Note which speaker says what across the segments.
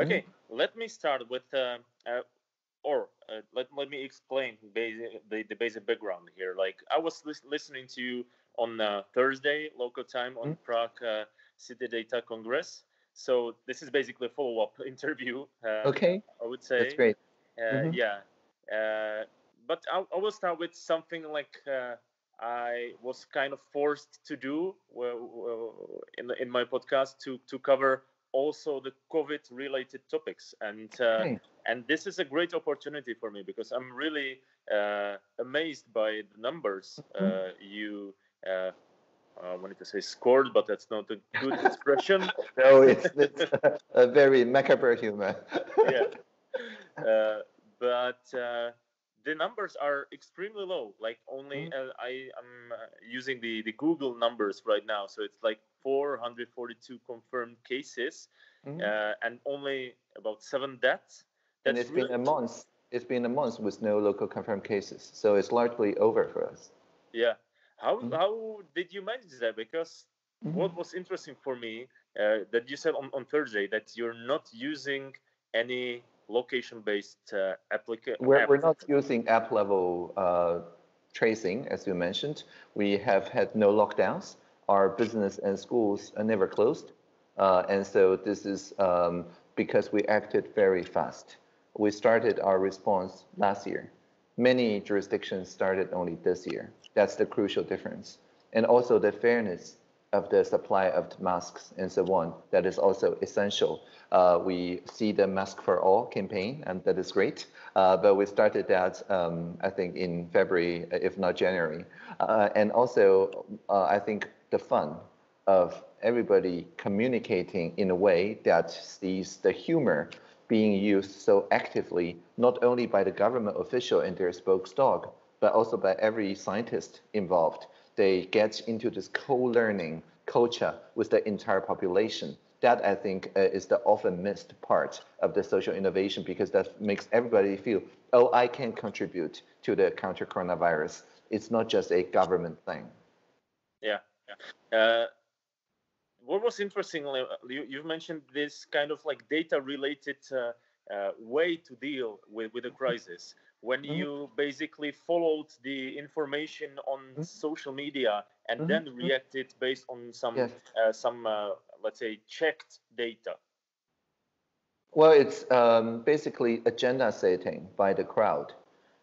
Speaker 1: Okay, mm-hmm. let me start with, uh, uh, or uh, let, let me explain basic, the, the basic background here. Like, I was lis- listening to you on uh, Thursday, local time, on mm-hmm. Prague uh, City Data Congress. So, this is basically a follow up interview.
Speaker 2: Uh, okay.
Speaker 1: I would say.
Speaker 2: That's great.
Speaker 1: Mm-hmm. Yeah. but I, I, will start with something like I was kind of forced to do in, in my podcast to, to cover also the COVID related topics. And uh, and this is a great opportunity for me because I'm really uh, amazed by the numbers mm-hmm. uh, you. Uh, I wanted to say scored, but that's not a good expression.
Speaker 2: no, it's, it's a, very macabre humor.
Speaker 1: yeah, uh, but uh, the numbers are extremely low. Like only mm-hmm. I am using the the Google numbers right now, so it's like 442 confirmed cases mm-hmm. uh, and only about seven deaths.
Speaker 2: That's and it's really been a month. It's been a month with no local confirmed cases, so it's largely over for us.
Speaker 1: Yeah. How mm-hmm. how did you manage that? Because mm-hmm. what was interesting for me uh, that you said on, on Thursday that you're not using any location-based uh, application.
Speaker 2: We're, we're not using app level uh, tracing, as you mentioned. We have had no lockdowns our business and schools are never closed. Uh, and so this is um, because we acted very fast. We started our response last year. Many jurisdictions started only this year. That's the crucial difference. And also the fairness of the supply of masks and so on, that is also essential. Uh, we see the Mask for All campaign, and that is great. Uh, but we started that, um, I think, in February, if not January. Uh, and also, uh, I think the fun of everybody communicating in a way that sees the humor being used so actively, not only by the government official and their spokesdog, but also by every scientist involved. They get into this co-learning culture with the entire population. That I think uh, is the often missed part of the social innovation because that makes everybody feel, oh, I can contribute to the counter coronavirus. It's not just a government thing.
Speaker 1: Yeah. Uh, what was interesting, uh, you, you've mentioned this kind of like data related uh, uh, way to deal with, with a crisis. When mm-hmm. you basically followed the information on mm-hmm. social media and mm-hmm. then mm-hmm. reacted based on some yes. Uh, some uh, let's say checked data.
Speaker 2: Well, it's um, basically agenda setting by the crowd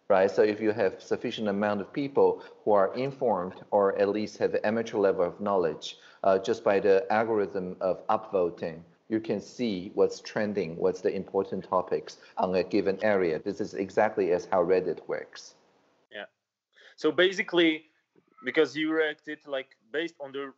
Speaker 2: right? So if you have sufficient amount of people who are informed or at least have amateur level of knowledge, uh, just by the algorithm of upvoting, you can see what's trending, what's the important topics on a given area. This is exactly as how Reddit works.
Speaker 1: Yeah. So basically, because you reacted like based on the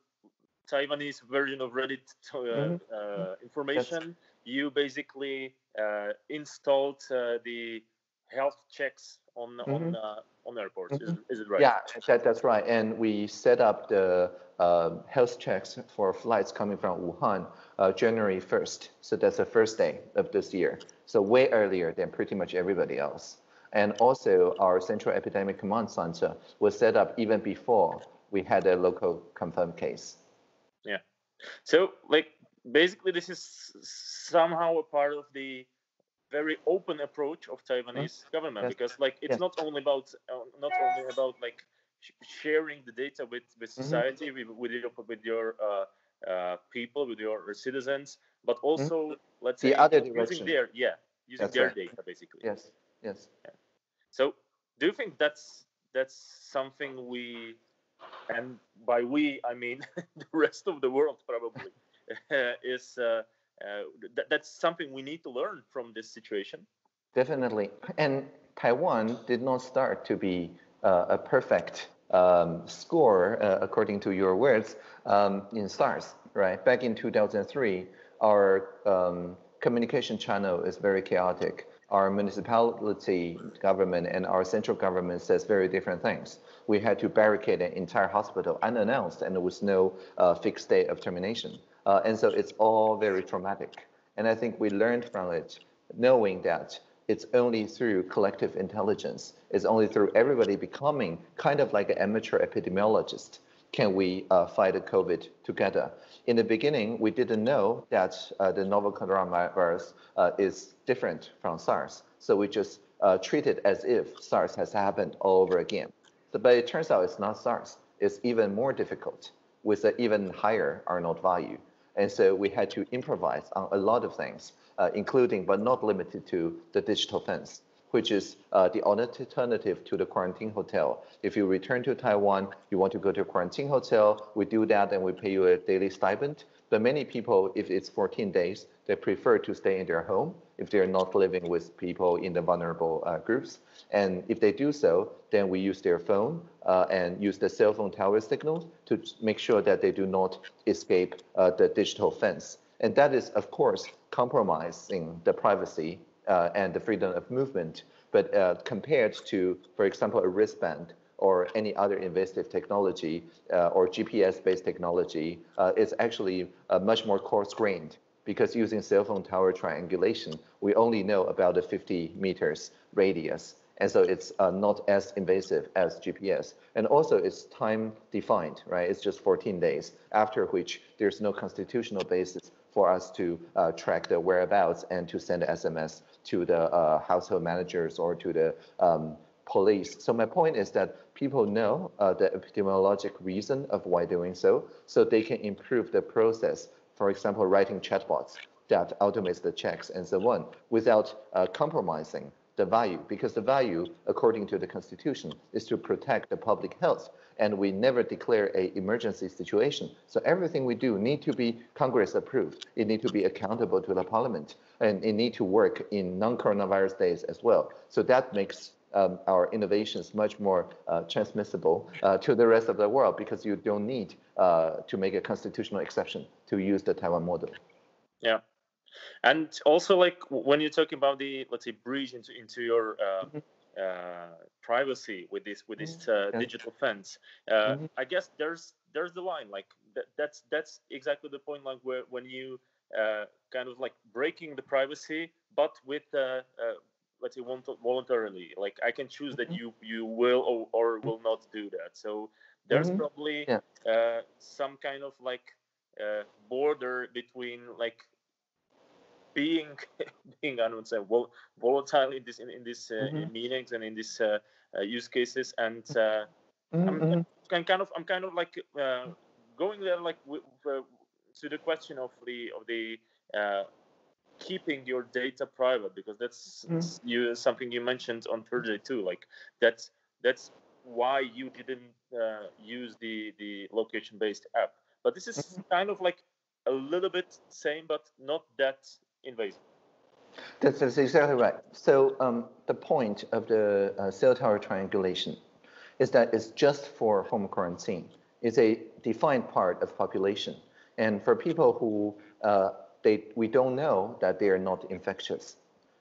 Speaker 1: Taiwanese version of Reddit uh, mm-hmm. uh, information, That's... you basically uh, installed uh, the health checks on mm-hmm. on uh, on airports. Mm-hmm. Is, is, it right?
Speaker 2: Yeah, that, that's right. And we set up the uh, health checks for flights coming from Wuhan uh, January 1st. So that's the first day of this year. So way earlier than pretty much everybody else. And also, our Central Epidemic Command Center was set up even before we had a local confirmed case.
Speaker 1: Yeah. So, like, basically, this is somehow a part of the very open approach of Taiwanese mm-hmm. government yes. because like it's yes. not only about uh, not only about like sh- sharing the data with with mm-hmm. society mm-hmm. with, with your with your uh, uh, people with your citizens but mm-hmm. also mm-hmm. let's say
Speaker 2: the other
Speaker 1: using
Speaker 2: direction.
Speaker 1: their yeah using that's their right. data basically
Speaker 2: yes yes yeah.
Speaker 1: so do you think that's that's something we and by we I mean the rest of the world probably is uh, th- that's something we need to learn from this situation.
Speaker 2: Definitely. And Taiwan did not start to be uh, a perfect um, score, uh, according to your words, um, in SARS, right? Back in 2003, our um, communication channel is very chaotic. Our municipality government and our central government says very different things. We had to barricade an entire hospital unannounced and with no uh, fixed date of termination. Uh, and so it's all very traumatic. And I think we learned from it, knowing that it's only through collective intelligence, it's only through everybody becoming kind of like an amateur epidemiologist can we uh, fight COVID together? In the beginning, we didn't know that uh, the novel coronavirus uh, is different from SARS. So we just uh, treat it as if SARS has happened all over again. So, but it turns out it's not SARS. It's even more difficult with an even higher R0 value. And so we had to improvise on a lot of things, uh, including but not limited to the digital fence which is uh, the alternative to the quarantine hotel. If you return to Taiwan, you want to go to a quarantine hotel, we do that and we pay you a daily stipend. But many people, if it's 14 days, they prefer to stay in their home if they're not living with people in the vulnerable uh, groups. And if they do so, then we use their phone uh, and use the cell phone tower signals to make sure that they do not escape uh, the digital fence. And that is, of course, compromising the privacy uh, and the freedom of movement. But uh, compared to, for example, a wristband or any other invasive technology uh, or GPS-based technology, it's actually much more coarse-grained because using cell phone tower triangulation, we only know about the 50 meters radius. And so it's uh, not as invasive as GPS. And also it's time defined, right? It's just 14 days, after which there's no constitutional basis for us to uh, track the whereabouts and to send SMS to the uh, household managers or to the um, police. So my point is that people know uh, the epidemiologic reason of why doing so, so they can improve the process. For example, writing chatbots that automates the checks and so on without uh, compromising the value because the value, according to the constitution, is to protect the public health. And we never declare a emergency situation. So everything we do need to be Congress approved. It need to be accountable to the parliament and it need to work in non-coronavirus days as well. So that makes um, our innovations much more uh, transmissible uh, to the rest of the world because you don't need uh, to make a constitutional exception to use the Taiwan model.
Speaker 1: Yeah and also like when you're talking about the let's say breach into into your uh, mm-hmm. uh, privacy with this with this mm-hmm. uh, digital fence uh, mm-hmm. i guess there's there's the line like that, that's that's exactly the point like where when you uh, kind of like breaking the privacy but with uh, let's say voluntarily like i can choose that mm-hmm. you you will or, or, will not do that so there's mm-hmm. probably yeah. some kind of like uh, border between like being being I would say vol- volatile in this in, in these uh, mm-hmm. meetings and in these uh, uh, use cases, and uh, mm-hmm. I'm, I'm, mm-hmm. kind of I'm kind of like uh, going there like w- w- to the question of the of the uh, keeping your data private because that's mm-hmm. you something you mentioned on Thursday too. Like that's that's why you didn't use the the location based app. But this is mm-hmm. kind of like a little bit same, but not that invasive.
Speaker 2: That's, that's exactly right. So um, the point of the uh, cell tower triangulation is that it's just for home quarantine. It's a defined part of population. And for people who uh, they, we don't know that they are not infectious,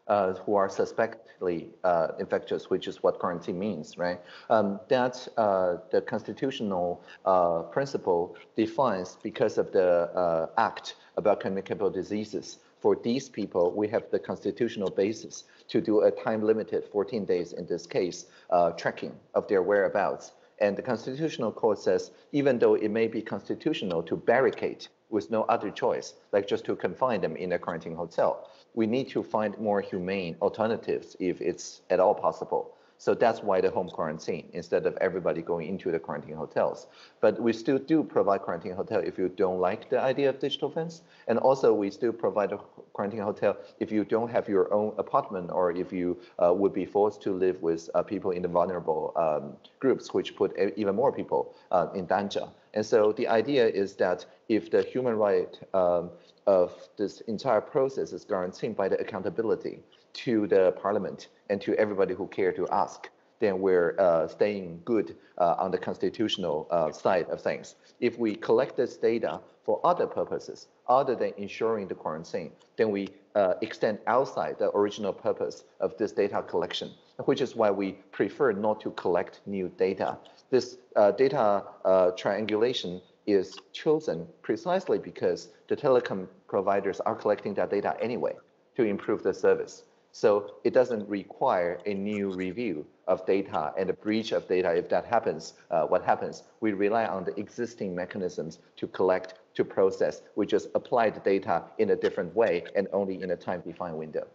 Speaker 2: uh, who are suspectedly uh, infectious, which is what quarantine means, right? Um, that uh, the constitutional uh, principle defines because of the uh, act about communicable diseases for these people, we have the constitutional basis to do a time limited 14 days in this case, uh, tracking of their whereabouts. And the constitutional court says, even though it may be constitutional to barricade with no other choice, like just to confine them in a quarantine hotel, we need to find more humane alternatives if it's at all possible. So that's why the home quarantine instead of everybody going into the quarantine hotels. But we still do provide quarantine hotel if you don't like the idea of digital fence. And also we still provide a quarantine hotel if you don't have your own apartment or if you uh, would be forced to live with uh, people in the vulnerable um, groups, which put even more people uh, in danger. And so the idea is that if the human right um, of this entire process is guaranteed by the accountability to the parliament and to everybody who care to ask, then we're uh, staying good uh, on the constitutional uh, side of things. If we collect this data for other purposes, other than ensuring the quarantine, then we uh, extend outside the original purpose of this data collection, which is why we prefer not to collect new data. This uh, data uh, triangulation is chosen precisely because the telecom providers are collecting that data anyway to improve the service. So it doesn't require a new review of data and a breach of data. If that happens, uh, what happens? We rely on the existing mechanisms to collect, to process. We just apply the data in a different way and only in a time-defined window.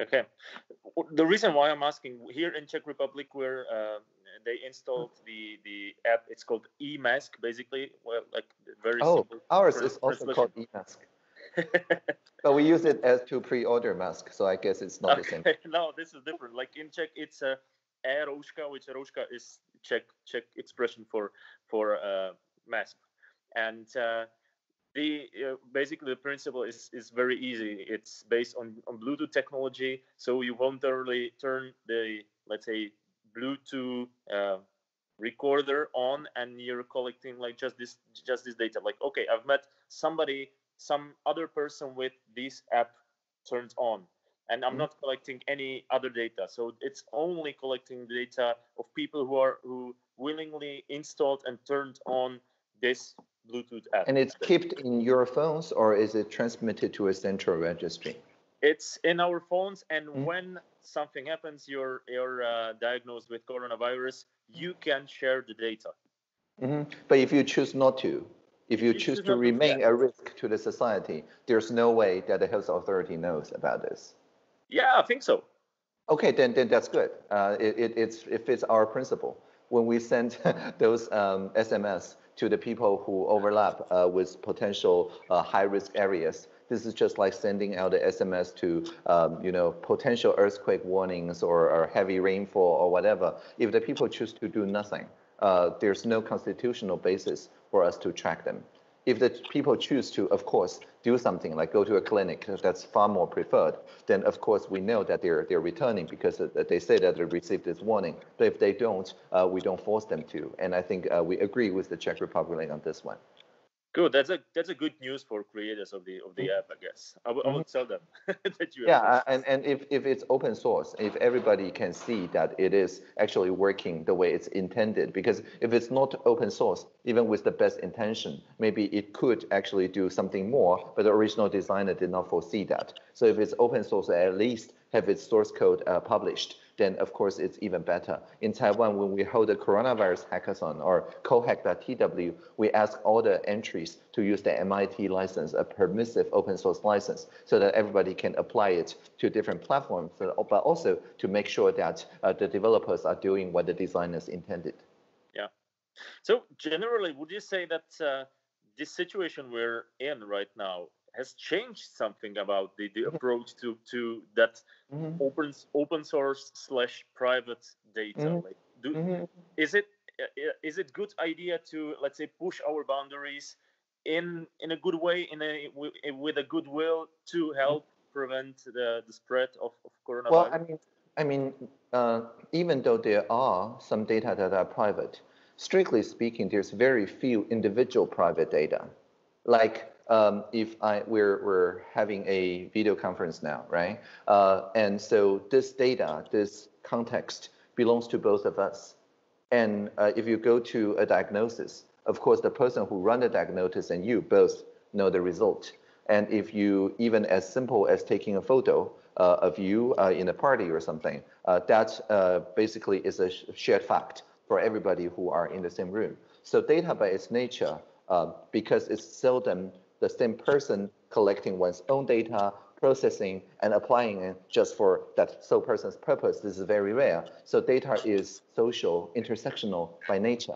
Speaker 1: Okay. The reason why I'm asking here in Czech Republic, where uh, they installed the the app, it's called eMask, basically. Well, like very
Speaker 2: oh,
Speaker 1: simple.
Speaker 2: ours is also called eMask. but we use it as to pre-order mask, so I guess it's not okay. the same.
Speaker 1: no, this is different. Like in Czech, it's a e which rouška is Czech Czech expression for for uh, mask, and uh, the uh, basically the principle is is very easy. It's based on on Bluetooth technology, so you won't turn the let's say Bluetooth uh, recorder on, and you're collecting like just this just this data. Like okay, I've met somebody some other person with this app turned on and i'm mm-hmm. not collecting any other data so it's only collecting data of people who are who willingly installed and turned on this bluetooth app
Speaker 2: and it's kept in your phones or is it transmitted to a central registry
Speaker 1: it's in our phones and mm-hmm. when something happens you're you're uh, diagnosed with coronavirus you can share the data
Speaker 2: mm-hmm. but if you choose not to if you choose to remain a risk to the society, there's no way that the health authority knows about this.
Speaker 1: Yeah, I think so.
Speaker 2: Okay, then then that's good. Uh, it, it, it's, it fits our principle. When we send those um, SMS to the people who overlap uh, with potential uh, high-risk areas, this is just like sending out the SMS to, um, you know, potential earthquake warnings or, or, heavy rainfall or whatever. If the people choose to do nothing, uh, there's no constitutional basis for us to track them. If the people choose to, of course, do something like go to a clinic, that's far more preferred, then of course we know that they're, they're returning because they say that they received this warning. But if they don't, uh, we don't force them to. And I think uh, we agree with the Czech Republic on this one.
Speaker 1: Good. That's a that's a good news for creators of the of the mm-hmm. app, I guess. I will tell them
Speaker 2: that you. Yeah, and, and if, if it's open source, if everybody can see that it is actually working the way it's intended, because if it's not open source, even with the best intention, maybe it could actually do something more, but the original designer did not foresee that. So if it's open source, at least have its source code uh, published then of course it's even better. In Taiwan, when we hold a coronavirus hackathon or cohack.tw, we ask all the entries to use the MIT license, a permissive open source license, so that everybody can apply it to different platforms, but also to make sure that uh, the developers are doing what the designers intended.
Speaker 1: Yeah. So generally, would you say that uh, this situation we're in right now has changed something about the, the approach to to that mm-hmm. open open source slash private data mm-hmm. like do, mm-hmm. is it is it good idea to let's say push our boundaries in in a good way in a with a goodwill to help prevent the, the spread of, of coronavirus
Speaker 2: well i mean i mean uh, even though there are some data that are private strictly speaking there's very few individual private data like um, if I we're we're having a video conference now, right? Uh, and so this data, this context belongs to both of us. And uh, if you go to a diagnosis, of course, the person who run the diagnosis and you both know the result. And if you even as simple as taking a photo uh, of you uh, in a party or something, uh, that uh, basically is a shared fact for everybody who are in the same room. So data by its nature, because it's seldom the same person collecting one's own data, processing and applying it just for that sole person's purpose. This is very rare. So data is social, intersectional by nature.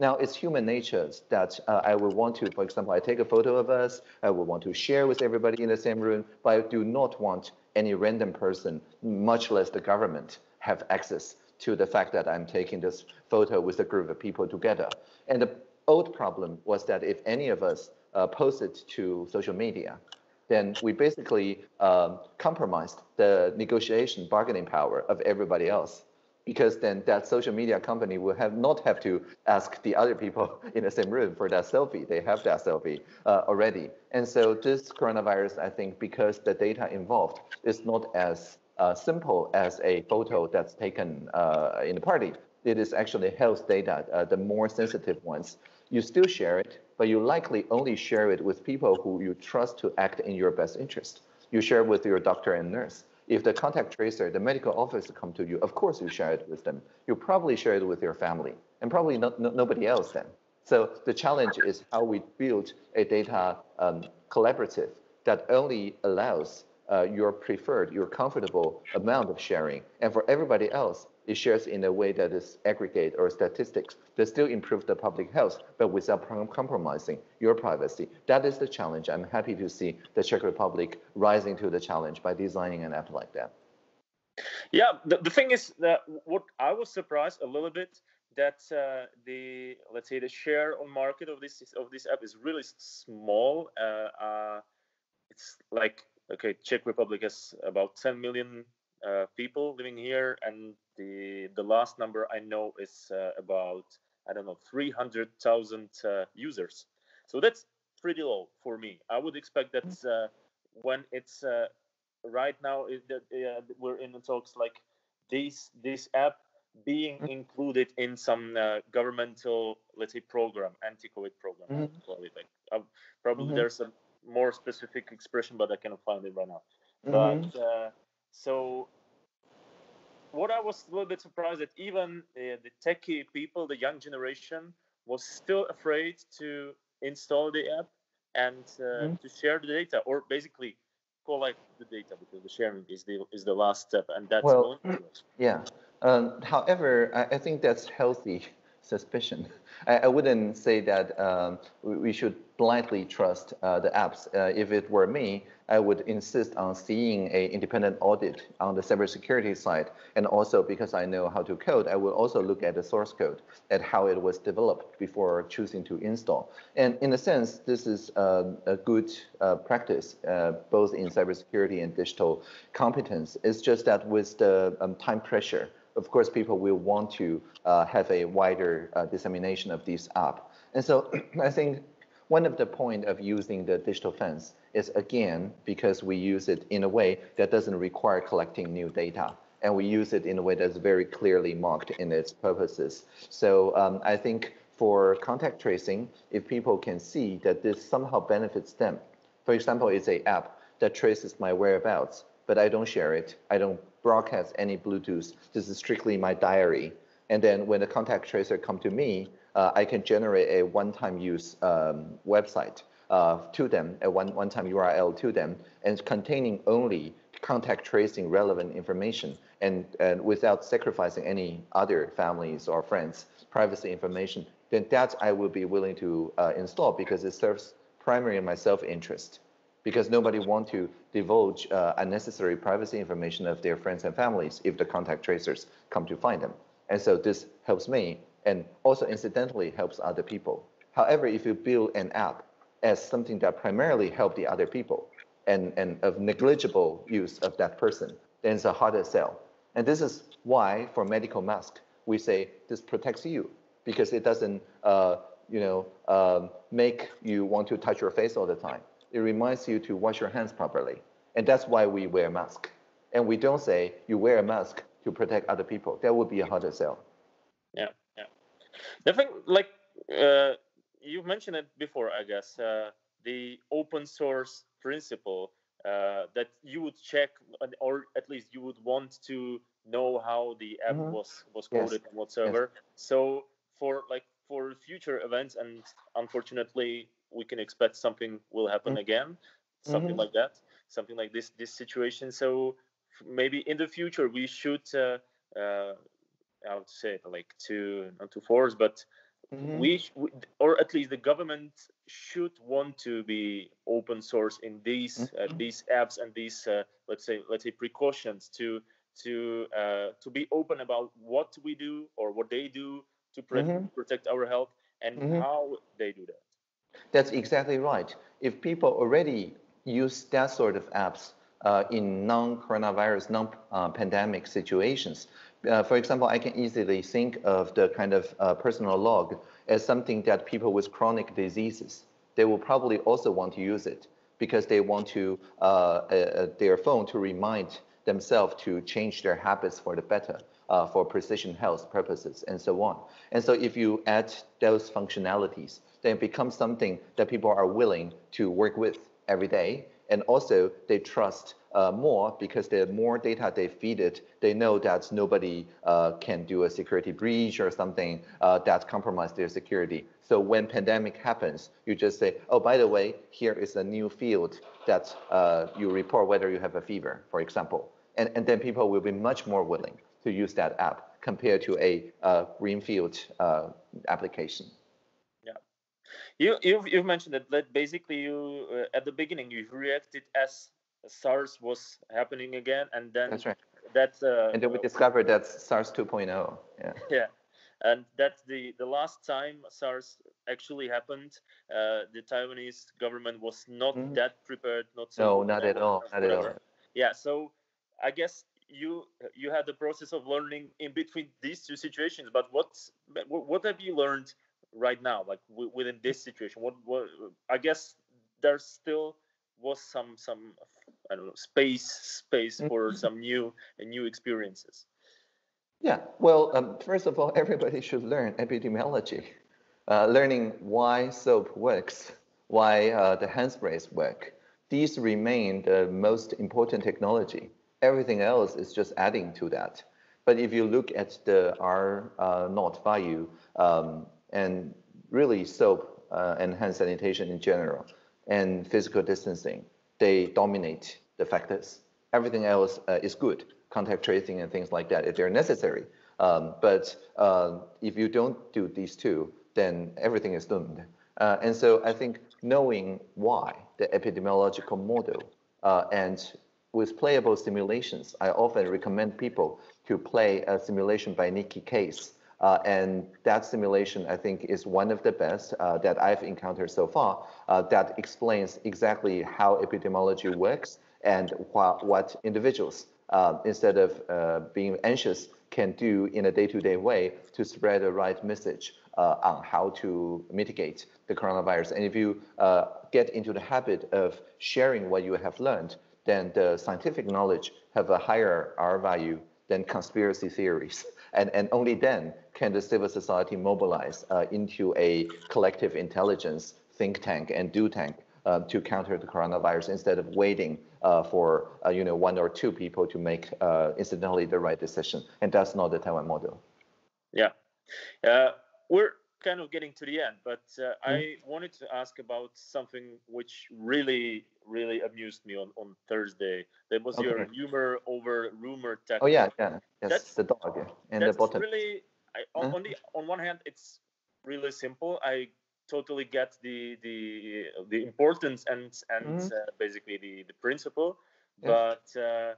Speaker 2: Now, it's human nature that uh, I would want to, for example, I take a photo of us, I would want to share with everybody in the same room, but I do not want any random person, much less the government, have access to the fact that I'm taking this photo with a group of people together. And the old problem was that if any of us uh, post it to social media, then we basically um, compromised the negotiation bargaining power of everybody else because then that social media company will have not have to ask the other people in the same room for that selfie. They have that selfie uh, already. And so this coronavirus, I think, because the data involved is not as uh, simple as a photo that's taken uh, in a party. It is actually health data, uh, the more sensitive ones. You still share it, but you likely only share it with people who you trust to act in your best interest. You share with your doctor and nurse. if the contact tracer, the medical officer come to you, of course you share it with them. You probably share it with your family and probably not, no, nobody else then. So the challenge is how we build a data um, collaborative that only allows uh, your preferred, your comfortable amount of sharing. And for everybody else, it shares in a way that is aggregate or statistics that still improve the public health, but without compromising your privacy. That is the challenge. I'm happy to see the Czech Republic rising to the challenge by designing an app like that.
Speaker 1: Yeah, the, the thing is that what I was surprised a little bit that uh, the let's say the share on market of this of this app is really small. Uh, uh, it's like okay, Czech Republic has about 10 million uh, people living here, and the the last number I know is uh, about I don't know 300,000 uh, users. So that's pretty low for me. I would expect that uh, when it's uh, right now it, we're in the talks like this this app being mm-hmm. included in some uh, governmental let's say program anti-covid program mm-hmm. like, probably mm-hmm. there's a more specific expression but i cannot find it right now mm-hmm. but uh, so what I was a little bit surprised that even uh, the techie people, the young generation, was still afraid to install the app and uh, mm-hmm. to share the data, or basically collect the data because the sharing is the is the last step, and that's
Speaker 2: well, yeah. Um, however, I, I think that's healthy suspicion. I, I wouldn't say that um, we, we, should blindly trust uh, the apps. Uh, if it were me, I would insist on seeing a independent audit on the cybersecurity side. And also because I know how to code, I will also look at the source code, at how it was developed before choosing to install. And in a sense, this is uh, a good uh, practice, uh, both in cybersecurity and digital competence. It's just that with the um, time pressure, of course, people will want to uh, have a wider uh, dissemination of these app. And so I think one of the point of using the digital fence is again, because we use it in a way that doesn't require collecting new data. And we use it in a way that's very clearly marked in its purposes. So um, I think for contact tracing, if people can see that this somehow benefits them, for example, it's a app that traces my whereabouts, but I don't share it. I don't broadcast any Bluetooth. This is strictly my diary. And then when the contact tracer come to me, uh, I can generate a one-time use um, website uh, to them, a one, one-time URL to them, and containing only contact tracing relevant information and, and without sacrificing any other families or friends privacy information, then that I will be willing to uh, install because it serves primarily my self-interest because nobody want to divulge uh, unnecessary privacy information of their friends and families if the contact tracers come to find them. And so this helps me and also incidentally helps other people. However, if you build an app as something that primarily help the other people and, and of negligible use of that person, then it's a harder sell. And this is why for medical mask, we say this protects you because it doesn't uh, you know, um, make you want to touch your face all the time it reminds you to wash your hands properly. And that's why we wear mask. And we don't say you wear a mask to protect other people. That would be a harder sell.
Speaker 1: Yeah, yeah. The thing, like uh, you mentioned it before, I guess, uh, the open source principle uh, that you would check, or at least you would want to know how the app mm-hmm. was was coded yes. and whatsoever. Yes. So for like for future events, and unfortunately, we can expect something will happen mm-hmm. again, something mm-hmm. like that, something like this this situation. So maybe in the future we should, uh, uh, I would say like to not to force, but mm-hmm. we, or at least the government should want to be open source in these uh, mm-hmm. these apps and these uh, let's say let's say precautions to to uh, to be open about what we do or what they do to pre- mm-hmm. protect our health and mm-hmm. how they do that.
Speaker 2: That's exactly right. If people already use that sort of apps uh, in non-coronavirus, non-pandemic situations, uh, for example, I can easily think of the kind of uh, personal log as something that people with chronic diseases, they will probably also want to use it because they want to uh, uh, their phone to remind themselves to change their habits for the better. Uh, for precision health purposes and so on. And so if you add those functionalities, then it becomes something that people are willing to work with every day. and also they trust uh, more because the more data they feed it, they know that nobody uh, can do a security breach or something uh, that compromise their security. So when pandemic happens, you just say, oh, by the way, here is a new field that uh, you report whether you have a fever, for example. And, and then people will be much more willing to use that app compared to a uh, greenfield uh, application.
Speaker 1: You you've, you've mentioned that, that basically you uh, at the beginning you reacted as SARS was happening again, and then
Speaker 2: that's right.
Speaker 1: That's uh,
Speaker 2: and then we discovered that SARS 2.0. Yeah.
Speaker 1: Yeah, and that's the the last time SARS actually happened. Uh, the Taiwanese government was not mm. that prepared. Not
Speaker 2: so. No, not at all. Not at all.
Speaker 1: Yeah, so I guess you you had the process of learning in between these two situations. But what what have you learned right now, like within this situation? What what I guess there's still was some some I don't know space space for mm-hmm. some new new experiences.
Speaker 2: Yeah, well, um, first of all, everybody should learn epidemiology, uh, learning why soap works, why uh, the hand sprays work. These remain the most important technology. Everything else is just adding to that. But if you look at the R uh, naught value um, and really soap uh, and hand sanitation in general, and physical distancing, they dominate the factors. Everything else uh, is good, contact tracing and things like that, if they're necessary. Um, but uh, if you don't do these two, then everything is doomed. Uh, and so I think knowing why the epidemiological model uh, and with playable simulations, I often recommend people to play a simulation by Nicky Case uh, and that simulation, I think, is one of the best uh, that I've encountered so far uh, that explains exactly how epidemiology works and wh what individuals, uh, instead of uh, being anxious, can do in a day-to-day -day way to spread the right message uh, on how to mitigate the coronavirus. And if you get into the habit of sharing what you have learned, then the scientific knowledge have a higher R value than conspiracy theories. And, and only then can the civil society mobilize uh, into a collective intelligence think tank and do tank uh, to counter the coronavirus instead of waiting uh, for uh, you know one or two people to make uh, incidentally the right decision. And that's not the Taiwan model.
Speaker 1: Yeah, uh, we're kind of getting to the end, but mm I wanted to ask about something which really really amused me on, on Thursday. That was okay. your humor over rumor tech.
Speaker 2: Oh yeah, yeah, yes, that's the dog and the bottom.
Speaker 1: Really, I, on, on the on one hand, it's really simple. I totally get the the the importance and and mm-hmm. uh, basically the the principle, yeah. but uh,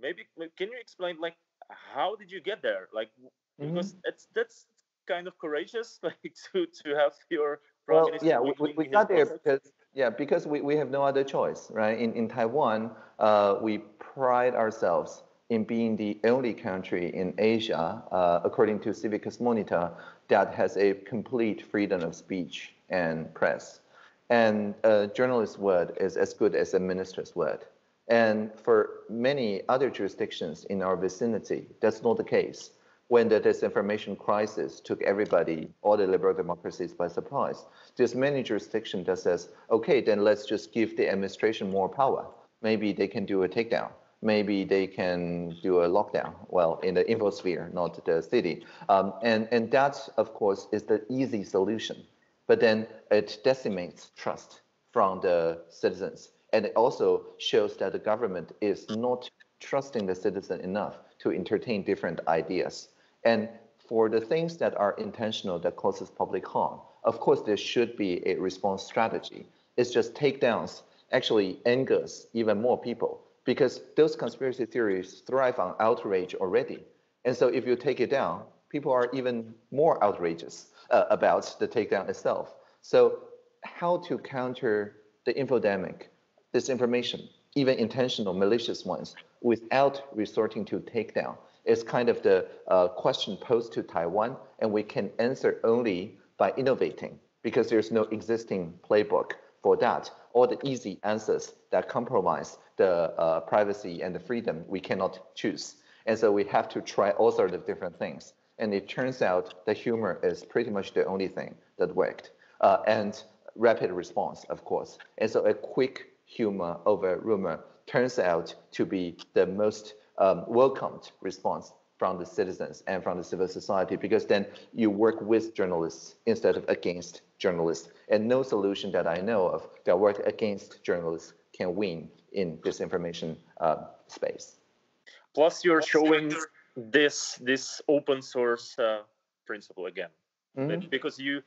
Speaker 1: maybe can you explain like how did you get there? Like because mm-hmm. it's that's kind of courageous, like to to have your
Speaker 2: well, yeah, we, we, we got there because yeah, because we, we have no other choice, right? In in Taiwan, uh, we pride ourselves in being the only country in Asia, uh, according to Civicus Monitor, that has a complete freedom of speech and press. And a journalist's word is as good as a minister's word. And for many other jurisdictions in our vicinity, that's not the case. When the disinformation crisis took everybody, all the liberal democracies by surprise, there's many jurisdictions that says, okay, then let's just give the administration more power. Maybe they can do a takedown maybe they can do a lockdown, well, in the infosphere, not the city. Um, and, and that, of course, is the easy solution. But then it decimates trust from the citizens. And it also shows that the government is not trusting the citizen enough to entertain different ideas. And for the things that are intentional that causes public harm, of course, there should be a response strategy. It's just takedowns actually angers even more people because those conspiracy theories thrive on outrage already. And so if you take it down, people are even more outrageous uh, about the takedown itself. So how to counter the infodemic, disinformation, even intentional malicious ones, without resorting to takedown is kind of the uh, question posed to Taiwan, and we can answer only by innovating because there's no existing playbook for that. All the easy answers that compromise the uh, privacy and the freedom we cannot choose. And so we have to try all sorts of different things. And it turns out that humor is pretty much the only thing that worked. Uh, and rapid response, of course. And so a quick humor over rumor turns out to be the most um, welcomed response from the citizens and from the civil society because then you work with journalists instead of against journalists. And no solution that I know of that works against journalists can win in this information uh, space.
Speaker 1: Plus, you're showing this this open source uh, principle again, mm-hmm. because you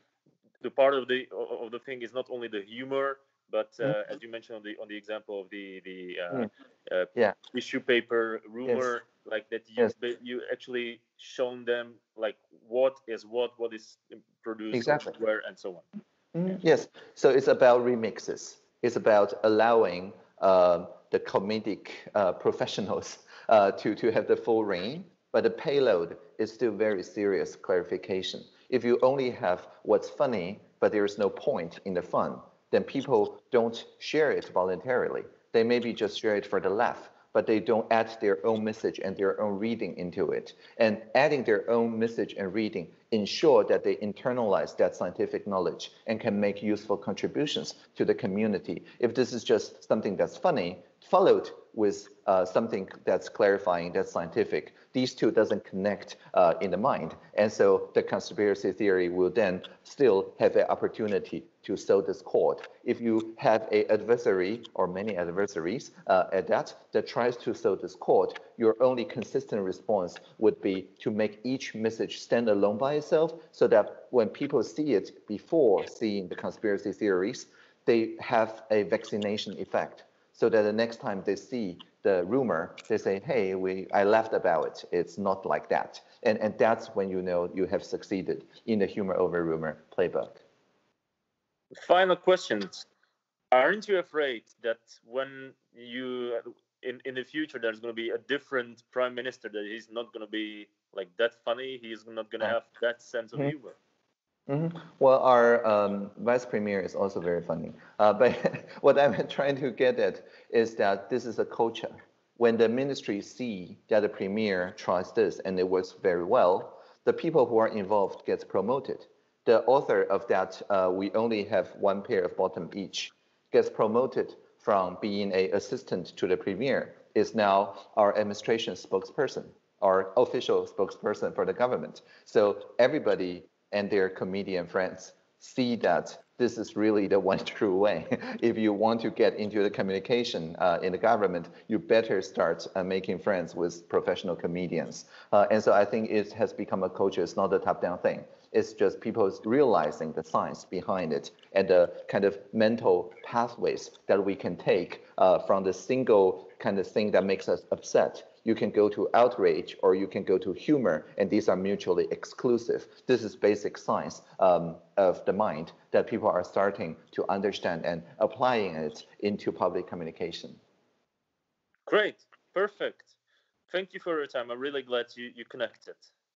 Speaker 1: the part of the of the thing is not only the humor but uh, mm-hmm. as you mentioned on the on the example of the the uh, mm. uh, yeah. tissue paper rumor yes. like that you yes. you actually shown them like what is what what is produced
Speaker 2: exactly.
Speaker 1: where and so on
Speaker 2: mm-hmm. yes so it's about remixes it's about allowing uh, the comedic uh, professionals uh, to to have the full reign but the payload is still very serious clarification if you only have what's funny but there is no point in the fun then people don't share it voluntarily. They maybe just share it for the laugh, but they don't add their own message and their own reading into it. And adding their own message and reading ensure that they internalize that scientific knowledge and can make useful contributions to the community. If this is just something that's funny, followed with uh, something that's clarifying, that's scientific, these two doesn't connect uh, in the mind. And so the conspiracy theory will then still have an opportunity to sow discord. If you have a adversary or many adversaries uh, at that that tries to sow discord, your only consistent response would be to make each message stand alone by itself so that when people see it before seeing the conspiracy theories, they have a vaccination effect so that the next time they see the rumor, they say, hey, we, I laughed about it. It's not like that. And, and that's when you know you have succeeded in the humor over rumor playbook.
Speaker 1: Final questions. Aren't you afraid that when you, in, in the future, there's going to be a different prime minister that he's not going to be like that funny, he's not going to have that sense of mm-hmm. humor?
Speaker 2: Mm-hmm. Well, our um, vice premier is also very funny. Uh, but what I'm trying to get at is that this is a culture. When the ministry see that the premier tries this and it works very well, the people who are involved gets promoted. The author of that, uh, we only have one pair of bottom each, gets promoted from being a assistant to the premier, is now our administration spokesperson, our official spokesperson for the government. So everybody and their comedian friends see that this is really the one true way. if you want to get into the communication uh, in the government, you better start uh, making friends with professional comedians. Uh, and so I think it has become a culture. It's not a top-down thing. It's just people realizing the science behind it and the kind of mental pathways that we can take uh, from the single kind of thing that makes us upset you can go to outrage or you can go to humor, and these are mutually exclusive. This is basic science um, of the mind that people are starting to understand and applying it into public communication.
Speaker 1: Great, perfect. Thank you for your time. I'm really glad you, you connected.